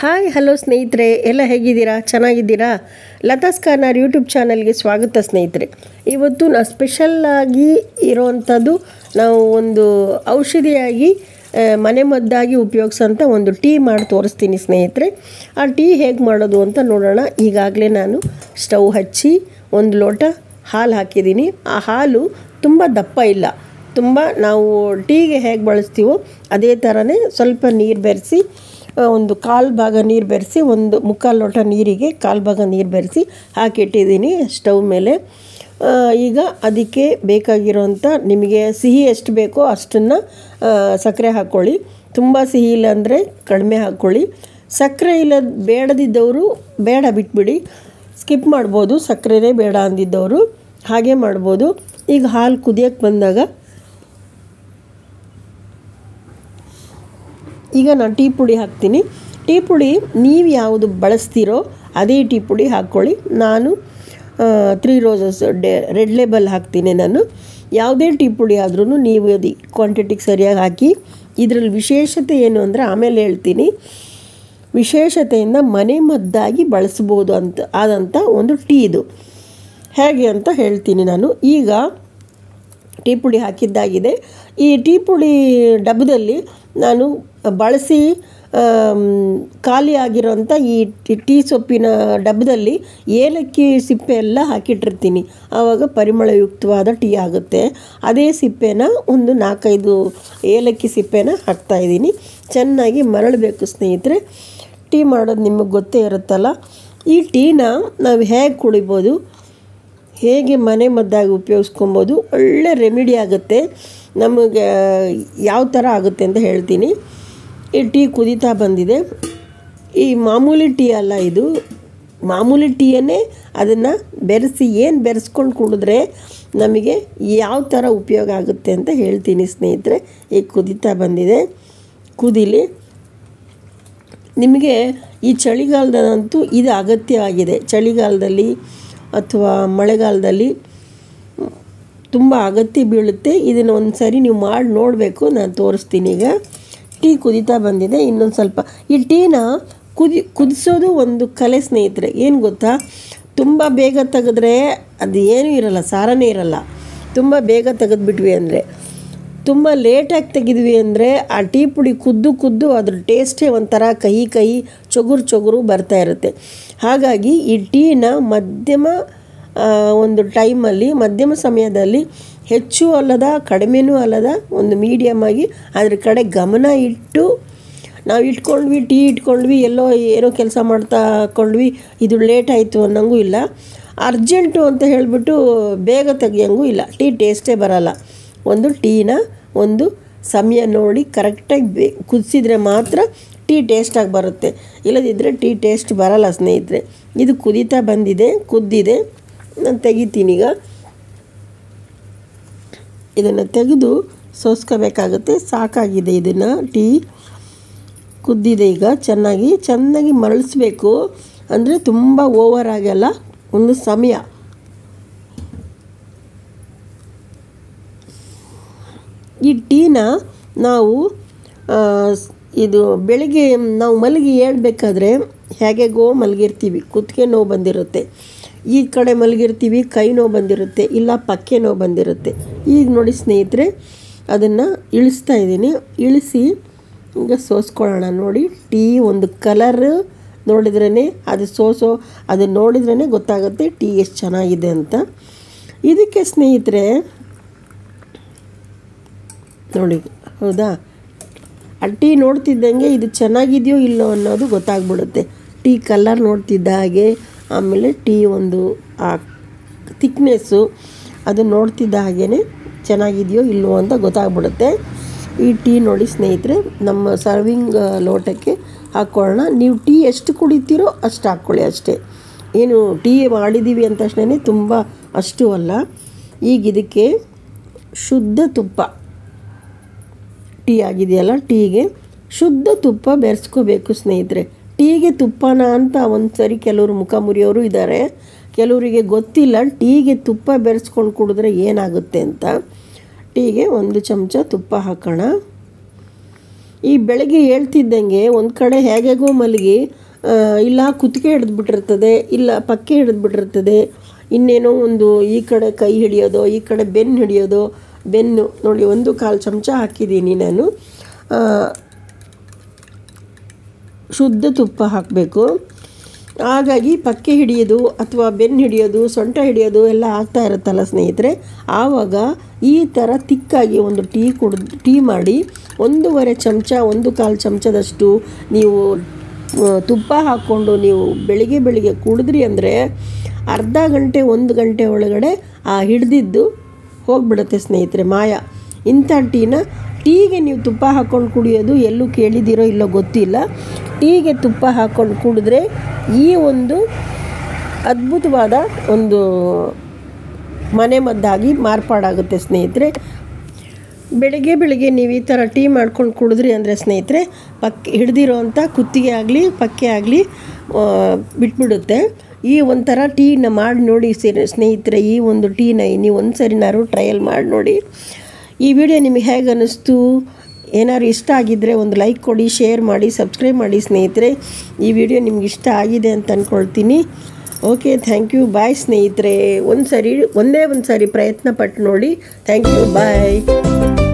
Hi, hello ಸ್ನೇಹಿತರೆ. ಎಲ್ಲ ಹೇಗಿದ್ದೀರಾ? ಚೆನ್ನಾಗಿದ್ದೀರಾ? ಲತಾಸ್ ಕಾರ್ನಾರ್ ಯೂಟ್ಯೂಬ್ ಚಾನಲ್ಗೆ ಸ್ವಾಗತ ಸ್ನೇಹಿತರೆ. ಇವತ್ತು ನಾ ಸ್ಪೆಷಲ್ಲಾಗಿ ಇರೋವಂಥದ್ದು ನಾವು ಒಂದು ಔಷಧಿಯಾಗಿ ಮನೆ ಮದ್ದಾಗಿ ಉಪಯೋಗಿಸೋಂಥ ಒಂದು ಟೀ ಮಾಡಿ ತೋರಿಸ್ತೀನಿ ಸ್ನೇಹಿತರೆ. ಆ ಟೀ ಹೇಗೆ ಮಾಡೋದು ಅಂತ ನೋಡೋಣ. ಈಗಾಗಲೇ ನಾನು ಸ್ಟವ್ ಹಚ್ಚಿ ಒಂದು ಲೋಟ ಹಾಲು ಹಾಕಿದ್ದೀನಿ. ಆ ಹಾಲು ತುಂಬ ದಪ್ಪ ಇಲ್ಲ. ತುಂಬ ನಾವು ಟೀಗೆ ಹೇಗೆ ಬಳಸ್ತೀವೋ ಅದೇ ಥರನೇ ಸ್ವಲ್ಪ ನೀರು ಬೆರೆಸಿ ಒಂದು ಕಾಲು ಭಾಗ ನೀರು ಬೆರೆಸಿ, ಒಂದು ಮುಕ್ಕಾಲು ಲೋಟ ನೀರಿಗೆ ಕಾಲು ಭಾಗ ನೀರು ಬೆರೆಸಿ ಹಾಕಿಟ್ಟಿದ್ದೀನಿ ಸ್ಟವ್ ಮೇಲೆ. ಈಗ ಅದಕ್ಕೆ ಬೇಕಾಗಿರೋಂಥ ನಿಮಗೆ ಸಿಹಿ ಎಷ್ಟು ಬೇಕೋ ಅಷ್ಟನ್ನು ಸಕ್ಕರೆ ಹಾಕ್ಕೊಳ್ಳಿ ತುಂಬ ಸಿಹಿ ಇಲ್ಲ ಅಂದರೆ ಕಡಿಮೆ ಹಾಕ್ಕೊಳ್ಳಿ ಸಕ್ಕರೆ ಇಲ್ಲ ಬೇಡದಿದ್ದವರು ಬೇಡ ಬಿಟ್ಬಿಡಿ. ಸ್ಕಿಪ್ ಮಾಡ್ಬೋದು ಸಕ್ಕರೆನೇ ಬೇಡ ಅಂದಿದ್ದವರು. ಹಾಗೆ ಮಾಡ್ಬೋದು. ಈಗ ಹಾಲು ಕುದಿಯೋಕ್ಕೆ ಬಂದಾಗ ಈಗ ನಾನು ಟೀ ಪುಡಿ ಹಾಕ್ತೀನಿ. ಟೀ ಪುಡಿ ನೀವು ಯಾವುದು ಬಳಸ್ತೀರೋ ಅದೇ ಟೀ ಪುಡಿ ಹಾಕ್ಕೊಳ್ಳಿ. ನಾನು three roses day red label ಹಾಕ್ತೀನಿ ನಾನು. ಯಾವುದೇ ಟೀ ಪುಡಿ ಆದ್ರೂ ನೀವು ಅದು ಕ್ವಾಂಟಿಟಿಗೆ ಸರಿಯಾಗಿ ಹಾಕಿ. ಇದರಲ್ಲಿ ವಿಶೇಷತೆ ಏನು ಅಂದರೆ ಆಮೇಲೆ ಹೇಳ್ತೀನಿ. ವಿಶೇಷತೆಯಿಂದ ಮನೆ ಮದ್ದಾಗಿ ಬಳಸ್ಬೋದು ಅಂತ ಆದಂಥ ಒಂದು ಟೀ ಇದು. ಹೇಗೆ ಅಂತ ಹೇಳ್ತೀನಿ ನಾನು. ಈಗ ಟೀ ಪುಡಿ ಹಾಕಿದ್ದಾಗಿದೆ. ಈ ಟೀ ಪುಡಿ ಡಬ್ಬದಲ್ಲಿ ನಾನು ಬಳಸಿ ಆಮ್, ಖಾಲಿ ಆಗಿರೋಂಥ ಈ ಟೀ ಸೊಪ್ಪಿನ ಡಬ್ಬದಲ್ಲಿ ಏಲಕ್ಕಿ ಸಿಪ್ಪೆ ಎಲ್ಲ ಹಾಕಿಟ್ಟಿರ್ತೀನಿ. ಆವಾಗ ಪರಿಮಳಯುಕ್ತವಾದ ಟೀ ಆಗುತ್ತೆ. ಅದೇ ಸಿಪ್ಪೆನ ಒಂದು ನಾಲ್ಕೈದು ಏಲಕ್ಕಿ ಸಿಪ್ಪೆನ ಹಾಕ್ತಾಯಿದ್ದೀನಿ ಚೆನ್ನಾಗಿ ಮರಳಬೇಕು ಸ್ನೇಹಿತರೆ. ಟೀ ಮಾಡೋದು ನಿಮಗೆ ಗೊತ್ತೇ ಇರುತ್ತಲ್ಲ. ಈ ಟೀನ ನಾವು ಹೇಗೆ ಕುಡಿಬೋದು? ಹೇಗೆ ಮನೆ ಮದ್ದಾಗಿ ಉಪಯೋಗಿಸ್ಕೊಬೋದು, ಒಳ್ಳೆ ರೆಮಿಡಿ ಆಗುತ್ತೆ, ನಮಗೆ ಯಾವ ಥರ ಆಗುತ್ತೆ ಅಂತ ಹೇಳ್ತೀನಿ. ಈ ಟೀ ಕುದೀತಾ ಬಂದಿದೆ. ಈ ಮಾಮೂಲಿ ಟೀ ಅಲ್ಲ ಇದು. ಮಾಮೂಲಿ ಟೀಯನ್ನೇ ಅದನ್ನು ಬೆರೆಸಿ, ಏನು ಬೆರೆಸ್ಕೊಂಡು ಕುಡಿದ್ರೆ ನಮಗೆ ಯಾವ ಥರ ಉಪಯೋಗ ಆಗುತ್ತೆ ಅಂತ ಹೇಳ್ತೀನಿ ಸ್ನೇಹಿತರೆ. ಈ ಕುದೀತಾ ಬಂದಿದೆ. ಕುದೀಲಿ. ನಿಮಗೆ ಈ ಚಳಿಗಾಲದಂತೂ ಇದು ಅಗತ್ಯವಾಗಿದೆ. ಚಳಿಗಾಲದಲ್ಲಿ ಅಥವಾ ಮಳೆಗಾಲದಲ್ಲಿ ತುಂಬ ಅಗತ್ಯ ಬೀಳುತ್ತೆ. ಇದನ್ನು ಒಂದು ಸರಿ ನೀವು ಮಾಡಿ ನೋಡಬೇಕು. ನಾನು ತೋರಿಸ್ತೀನಿ ಈಗ. ಟೀ ಕುದೀತಾ ಬಂದಿದೆ. ಇನ್ನೊಂದು ಸ್ವಲ್ಪ. ಈ ಟೀನ ಕುದಿ, ಕುದಿಸೋದು ಒಂದು ಕಲೆ ಸ್ನೇಹಿತರೆ. ಏನು ಗೊತ್ತಾ? ತುಂಬ ಬೇಗ ತೆಗೆದ್ರೆ ಅದು ಏನೂ ಇರಲ್ಲ, ಸಾರನೇ ಇರಲ್ಲ. ತುಂಬ ಬೇಗ ತೆಗೆದ್ಬಿಟ್ವಿ ಅಂದರೆ. ತುಂಬ ಲೇಟಾಗಿ ತೆಗೆದ್ವಿ ಅಂದರೆ ಆ ಟೀ ಪುಡಿ ಕುದ್ದು ಕುದ್ದು ಅದ್ರ ಟೇಸ್ಟೇ ಒಂಥರ ಕಹಿ ಕಹಿ ಚೊಗುರು ಚೊಗುರು ಬರ್ತಾ ಇರುತ್ತೆ. ಹಾಗಾಗಿ ಈ ಟೀನ ಮಧ್ಯಮ ಒಂದು ಟೈಮಲ್ಲಿ ಮಧ್ಯಮ ಸಮಯದಲ್ಲಿ ಹೆಚ್ಚು ಅಲ್ಲದ, ಕಡಿಮೆನೂ ಅಲ್ಲದ ಒಂದು ಮೀಡಿಯಮ್ ಆಗಿ ಅದ್ರ ಕಡೆ ಗಮನ ಇಟ್ಟು ನಾವು ಇಟ್ಕೊಂಡ್ವಿ, ಟೀ ಇಟ್ಕೊಂಡ್ವಿ, ಎಲ್ಲೋ ಏನೋ ಕೆಲಸ ಮಾಡ್ತಾ ಹಾಕ್ಕೊಂಡ್ವಿ ಇದು ಲೇಟ್ ಆಯಿತು ಅನ್ನೋಂಗೂ ಇಲ್ಲ. ಅರ್ಜೆಂಟು ಅಂತ ಹೇಳಿಬಿಟ್ಟು ಬೇಗ ತೆಗಿಯೋಂಗೂ ಇಲ್ಲ. ಟೀ ಟೇಸ್ಟೇ ಬರಲ್ಲ. ಒಂದು ಟೀನ ಒಂದು ಸಮಯ ನೋಡಿ ಕರೆಕ್ಟಾಗಿ ಬೇ ಕುದಿಸಿದ್ರೆ ಮಾತ್ರ ಟೀ ಟೇಸ್ಟಾಗಿ ಬರುತ್ತೆ. ಇಲ್ಲದಿದ್ದರೆ ಟೀ ಟೇಸ್ಟ್ ಬರಲ್ಲ ಸ್ನೇಹಿತರೆ. ಇದು ಕುದೀತಾ ಬಂದಿದೆ, ಕುದ್ದಿದೆ. ನಾನು ತೆಗಿತೀನಿ ಈಗ. ಇದನ್ನು ತೆಗೆದು ಸೋಸ್ಕೋಬೇಕಾಗುತ್ತೆ. ಸಾಕಾಗಿದೆ ಇದನ್ನು ಟೀ. ಕುದ್ದಿದೆ ಈಗ, ಚೆನ್ನಾಗಿ ಚೆನ್ನಾಗಿ ಮರಳಿಸ್ಬೇಕು. ಅಂದರೆ ತುಂಬ ಓವರ್ ಆಗಲ್ಲ ಒಂದು ಸಮಯ. ಈ ಟೀನ ನಾವು ಇದು ಬೆಳಿಗ್ಗೆ ನಾವು ಮಲಗಿ ಹೇಳ್ಬೇಕಾದ್ರೆ ಹೇಗೆಗೋ ಮಲಗಿರ್ತೀವಿ. ಕುತ್ತಿಗೆ ನೋವು ಬಂದಿರುತ್ತೆ. ಈ ಕಡೆ ಮಲಗಿರ್ತೀವಿ, ಕೈ ನೋವು ಬಂದಿರುತ್ತೆ, ಇಲ್ಲ ಪಕ್ಕೆ ನೋವು ಬಂದಿರುತ್ತೆ. ಈಗ ನೋಡಿ ಸ್ನೇಹಿತರೆ, ಅದನ್ನು ಇಳಿಸ್ತಾ ಇದ್ದೀನಿ. ಇಳಿಸಿ ಈಗ ಸೋಸ್ಕೊಳ್ಳೋಣ. ನೋಡಿ, ಟೀ ಒಂದು ಕಲರ್ ನೋಡಿದ್ರೇ ಅದು ಸೋಸೋ ಅದು ನೋಡಿದ್ರೇ ಗೊತ್ತಾಗುತ್ತೆ ಟೀ ಎಷ್ಟು ಚೆನ್ನಾಗಿದೆ ಅಂತ. ಇದಕ್ಕೆ ಸ್ನೇಹಿತರೆ ನೋಡಿ, ಹೌದಾ? ಆ ಟೀ ನೋಡ್ತಿದ್ದಂಗೆ ಇದು ಚೆನ್ನಾಗಿದೆಯೋ ಇಲ್ಲೋ ಅನ್ನೋದು ಗೊತ್ತಾಗ್ಬಿಡುತ್ತೆ. ಟೀ ಕಲರ್ ನೋಡ್ತಿದ್ದ ಹಾಗೆ, ಆಮೇಲೆ ಟೀ ಒಂದು, ಆ ತಿಕ್ನೆಸ್ಸು ಅದು ನೋಡ್ತಿದ್ದ ಹಾಗೇ ಚೆನ್ನಾಗಿದೆಯೋ ಇಲ್ಲೋ ಅಂತ ಗೊತ್ತಾಗ್ಬಿಡುತ್ತೆ. ಈ ಟೀ ನೋಡಿ ಸ್ನೇಹಿತರೆ, ನಮ್ಮ ಸರ್ವಿಂಗ್ ಲೋಟಕ್ಕೆ ಹಾಕ್ಕೊಳ್ಳೋಣ ನೀವು ಟೀ ಎಷ್ಟು ಕುಡಿತೀರೋ ಅಷ್ಟು ಹಾಕ್ಕೊಳ್ಳಿ ಅಷ್ಟೇ. ಏನು ಟೀ ಮಾಡಿದ್ದೀವಿ ಅಂದ ತಕ್ಷಣ ತುಂಬ ಅಷ್ಟು ಅಲ್ಲ. ಈಗ ಇದಕ್ಕೆ ಶುದ್ಧ ತುಪ್ಪ. ಟೀ ಆಗಿದೆಯಲ್ಲ, ಟೀಗೆ ಶುದ್ಧ ತುಪ್ಪ ಬೆರೆಸ್ಕೋಬೇಕು ಸ್ನೇಹಿತರೆ. ಟೀಗೆ ತುಪ್ಪನ ಅಂತ ಒಂದು ಸರಿ ಕೆಲವರು ಮುಖ ಮುರಿಯೋರು ಇದ್ದಾರೆ ಕೆಲವರಿಗೆ ಗೊತ್ತಿಲ್ಲ, ಟೀಗೆ ತುಪ್ಪ ಬೆರೆಸ್ಕೊಂಡು ಕುಡಿದ್ರೆ ಏನಾಗುತ್ತೆ ಅಂತ. ಟೀಗೆ ಒಂದು ಚಮಚ ತುಪ್ಪ ಹಾಕೋಣ. ಈ ಬೆಳಗ್ಗೆ ಹೇಳ್ತಿದ್ದಂಗೆ ಒಂದು ಕಡೆ ಹೇಗೆಗೋ ಮಲಗಿ ಇಲ್ಲ ಕುತ್ತಿಗೆ ಹಿಡಿದ್ಬಿಟ್ಟಿರ್ತದೆ, ಇಲ್ಲ ಪಕ್ಕೆ ಹಿಡಿದ್ಬಿಟ್ಟಿರ್ತದೆ, ಇನ್ನೇನೋ ಒಂದು ಈ ಕಡೆ ಕೈ ಹಿಡಿಯೋದು, ಈ ಕಡೆ ಬೆನ್ನು ಹಿಡಿಯೋದು ಬೆನ್ನು, ನೋಡಿ, ಒಂದು ಕಾಲು ಚಮಚ ಹಾಕಿದ್ದೀನಿ ನಾನು. ಶುದ್ಧ ತುಪ್ಪ ಹಾಕಬೇಕು. ಹಾಗಾಗಿ ಪಕ್ಕೆ ಹಿಡಿಯೋದು ಅಥವಾ ಬೆನ್ನು ಹಿಡಿಯೋದು, ಸೊಂಟ ಹಿಡಿಯೋದು ಎಲ್ಲ ಆಗ್ತಾ ಇರುತ್ತಲ್ಲ ಸ್ನೇಹಿತರೆ, ಆವಾಗ ಈ ಥರ ತಿಕ್ಕಾಗಿ ಒಂದು ಟೀ ಕುಡ್ದು ಟೀ ಮಾಡಿ ಒಂದೂವರೆ ಚಮಚ, ಒಂದು ಕಾಲು ಚಮಚದಷ್ಟು ನೀವು ತುಪ್ಪ ಹಾಕ್ಕೊಂಡು ನೀವು ಬೆಳಿಗ್ಗೆ ಬೆಳಿಗ್ಗೆ ಕುಡಿದ್ರಿ ಅಂದರೆ ಅರ್ಧ ಗಂಟೆ, ಒಂದು ಗಂಟೆ ಒಳಗಡೆ ಆ ಹಿಡ್ದಿದ್ದು ಹೋಗ್ಬಿಡುತ್ತೆ ಸ್ನೇಹಿತರೆ, ಮಾಯ. ಇಂಥ ಟೀನ ಟೀಗೆ ನೀವು ತುಪ್ಪ ಹಾಕ್ಕೊಂಡು ಕುಡಿಯೋದು ಎಲ್ಲೂ ಕೇಳಿದಿರೋ ಇಲ್ಲೋ ಗೊತ್ತಿಲ್ಲ. ಟೀಗೆ ತುಪ್ಪ ಹಾಕ್ಕೊಂಡು ಕುಡಿದ್ರೆ ಈ ಒಂದು ಅದ್ಭುತವಾದ ಒಂದು ಮನೆ ಮದ್ದಾಗಿ ಮಾರ್ಪಾಡಾಗುತ್ತೆ ಸ್ನೇಹಿತರೆ. ಬೆಳಗ್ಗೆ ಬೆಳಗ್ಗೆ ನೀವು ಈ ಥರ ಟೀ ಮಾಡ್ಕೊಂಡು ಕುಡಿದ್ರಿ ಅಂದರೆ ಸ್ನೇಹಿತರೆ ಪಕ್ಕೆ ಹಿಡ್ದಿರೋ ಅಂಥ ಕುತ್ತಿಗೆ ಆಗಲಿ, ಪಕ್ಕೆ ಆಗಲಿ ಬಿಟ್ಬಿಡುತ್ತೆ. ಈ ಒಂಥರ ಟೀನ ಮಾಡಿ ನೋಡಿ ಸ್ನೇಹಿತರೆ, ಈ ಒಂದು ಟೀನ ನೀವು ಒಂದು ಸರಿನಾರು ಟ್ರಯಲ್ ಮಾಡಿ ನೋಡಿ. ಈ ವಿಡಿಯೋ ನಿಮಗೆ ಹೇಗೆ ಅನ್ನಿಸ್ತು? ಏನಾದ್ರು ಇಷ್ಟ ಆಗಿದ್ದರೆ ಒಂದು ಲೈಕ್ ಕೊಡಿ ಶೇರ್ ಮಾಡಿ ಸಬ್ಸ್ಕ್ರೈಬ್ ಮಾಡಿ ಸ್ನೇಹಿತರೆ. ಈ ವಿಡಿಯೋ ನಿಮ್ಗೆ ಇಷ್ಟ ಆಗಿದೆ ಅಂತ ಅಂದ್ಕೊಳ್ತೀನಿ ಓಕೆ ಥ್ಯಾಂಕ್ ಯು ಬಾಯ್ ಸ್ನೇಹಿತರೆ. ಒಂದು ಸರಿ ಒಂದೇ ಒಂದು ಸಾರಿ ಪ್ರಯತ್ನ ಪಟ್ಟು ನೋಡಿ. Thank you bye